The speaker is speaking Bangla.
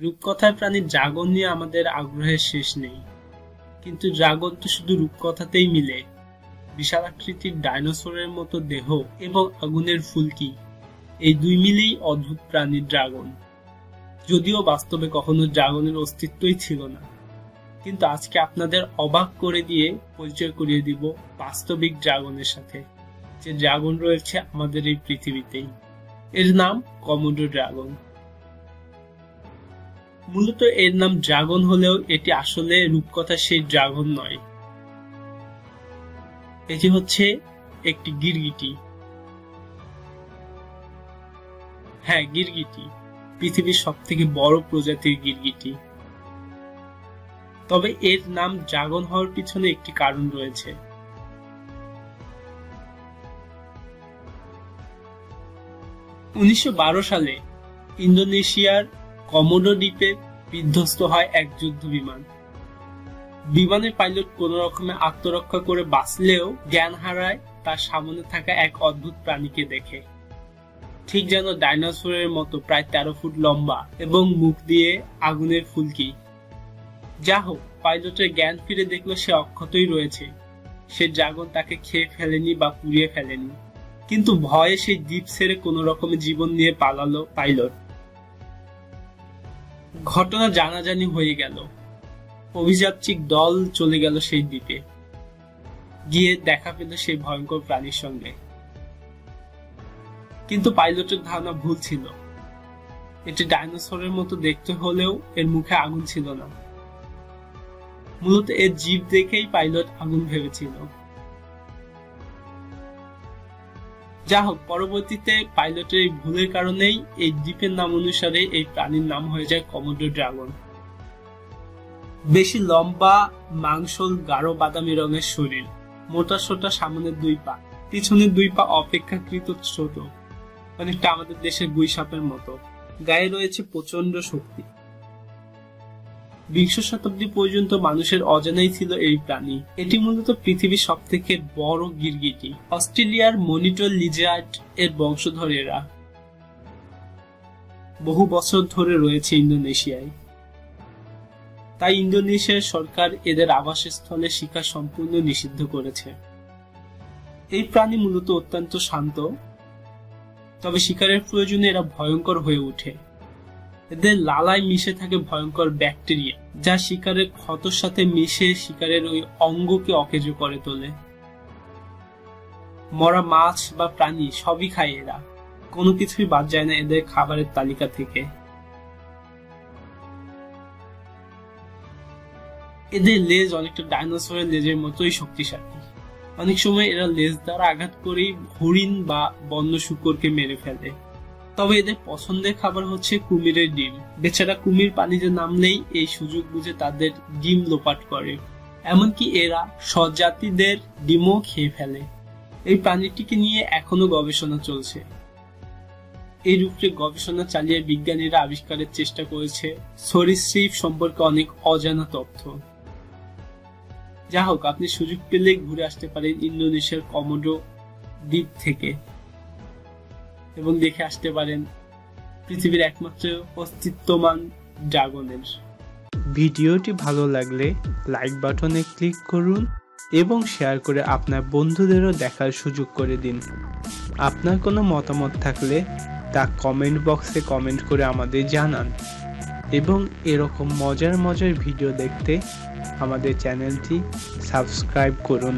রূপকথার প্রাণীর ড্রাগন নিয়ে আমাদের আগ্রহের শেষ নেই। কিন্তু ড্রাগন তো শুধু রূপকথাতেই মিলে। বিশাল আকৃতির ডাইনোসরের মতো দেহ এবং আগুনের ফুলকি, এই দুই মিলেই অদ্ভুত প্রাণীর ড্রাগন। যদিও বাস্তবে কখনো ড্রাগনের অস্তিত্বই ছিল না। কিন্তু আজকে আপনাদের অবাক করে দিয়ে পরিচয় করিয়ে দিব বাস্তবিক ড্রাগনের সাথে, যে ড্রাগন রয়েছে আমাদের এই পৃথিবীতেই। এর নাম কমোডো ড্রাগন। মূলত এর নাম ড্রাগন হলেও এটি আসলে রূপকথা সেই ড্রাগন নয়। এটি হচ্ছে একটি গিরগিটি। হ্যাঁ গিরগিটি। পৃথিবীর সব থেকে বড় প্রজাতির গিরগিটি। তবে এর নাম ড্রাগন হওয়ার পিছনে একটি কারণ রয়েছে। উনিশশো বারো সালে ইন্দোনেশিয়ার কমোডো দ্বীপে বিধ্বস্ত হয় এক যুদ্ধ বিমান বিমানের পাইলট কোন রকমে আত্মরক্ষা করে বাঁচলেও জ্ঞান হারায় তার সামনে থাকা এক অদ্ভুত প্রাণীকে দেখে। ঠিক যেন ডাইনোসরের মতো প্রায় তেরো ফুট লম্বা এবং মুখ দিয়ে আগুনের ফুলকি। যা হোক, পাইলটের জ্ঞান ফিরে দেখল সে অক্ষতই রয়েছে। সে ড্রাগন তাকে খেয়ে ফেলেনি বা পুড়িয়ে ফেলেনি। কিন্তু ভয়ে সেই দ্বীপ ছেড়ে কোন রকমের জীবন নিয়ে পালালো পাইলট। ঘটনা জানাজানি হয়ে গেল। অভিযাত্রিক দল চলে গেল সেই দ্বীপে। গিয়ে দেখা পেল সেই ভয়ঙ্কর প্রাণীর সঙ্গে। কিন্তু পাইলটের ধারণা ভুল ছিল। এটি ডাইনোসরের মতো দেখতে হলেও এর মুখে আগুন ছিল না। মূলত এর জীব দেখেই পাইলট আগুন ভেবেছিল। যা হোক, পরবর্তীতে পাইলটের এই ভুলের কারণেই এই দ্বীপের নাম অনুসারে এই প্রাণীর নাম হয়ে যায় কমোডো ড্রাগন। বেশি লম্বা, মাংসল, গাঢ় বাদামি রঙের শরীর। মোটা, সোটা সামনের দুই পা। পিছনের দুই পা অপেক্ষাকৃত ছোট। অনেকটা আমাদের দেশের গুই সাপের মতো। গায়ে রয়েছে প্রচণ্ড শক্তি। বিংশ শতাব্দী পর্যন্ত মানুষের অজানাই ছিল এই প্রাণী। এটি মূলত পৃথিবীর সব থেকে বড় গিরগিটি, অস্ট্রেলিয়ার মনিটর লিজার্ড এর বংশধর এরা বহু বছর ধরে রয়েছে ইন্দোনেশিয়ায়। তাই ইন্দোনেশিয়ার সরকার এদের আবাসস্থলে শিকার সম্পূর্ণ নিষিদ্ধ করেছে। এই প্রাণী মূলত অত্যন্ত শান্ত, তবে শিকারের প্রয়োজনে এরা ভয়ঙ্কর হয়ে ওঠে। এদের লালায় মিশে থাকে ভয়ঙ্কর ব্যাকটেরিয়া, যা শিকারের ক্ষতর সাথে মিশে শিকারের ওই অঙ্গকে অকেজ করে তোলে। মরা মাছ বা প্রাণী সবই খায় এরা। কোনো কিছুই বাদ যায় না এদের খাবারের তালিকা থেকে। এদের লেজ অনেকটা ডাইনোসরের লেজের মতোই শক্তিশালী। অনেক সময় এরা লেজ দ্বারা আঘাত করেই হরিণ বা বন্য শুকরকে মেরে ফেলে। তবে এদের পছন্দের খাবার হচ্ছে কুমিরের ডিম। বেচারা কুমির পানিতে নামলেই এই সুযোগ বুঝে তাদের ডিম লোপাট করে। এমনকি এরা স্বজাতিদের ডিমও খেয়ে ফেলে। এই প্রাণীটিকে নিয়ে এখনও গবেষণা চলছে। এই রূপে গবেষণা চালিয়ে বিজ্ঞানীরা আবিষ্কারের চেষ্টা করেছে সরীসৃপ সম্পর্কে অনেক অজানা তথ্য। যা হোক, আপনি সুযোগ পেলে ঘুরে আসতে পারেন ইন্দোনেশিয়ার কমোডো দ্বীপ থেকে। এবং দেখে আসতে পারেন পৃথিবীর একমাত্র অস্তিত্বমান ড্রাগনের। ভিডিওটি ভালো লাগলে লাইক বাটনে ক্লিক করুন এবং শেয়ার করে আপনার বন্ধুদেরও দেখার সুযোগ করে দিন। আপনার কোনো মতামত থাকলে তা কমেন্ট বক্সে কমেন্ট করে আমাদের জানান। এবং এরকম মজার মজার ভিডিও দেখতে আমাদের চ্যানেলটি সাবস্ক্রাইব করুন।